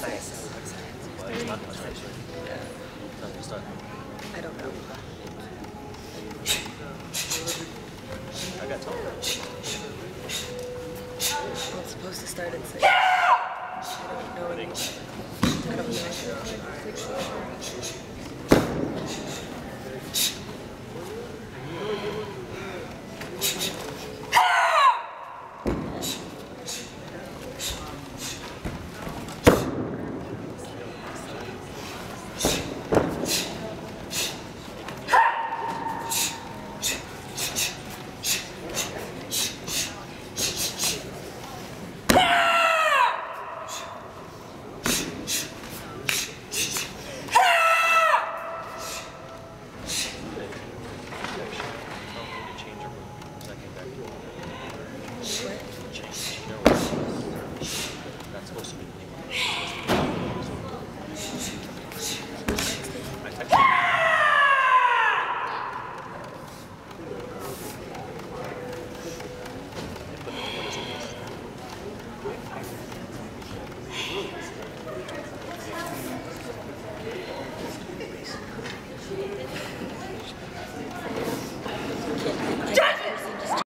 size. I don't know. I got told. I'm supposed to start at 6. I don't know anymore. What?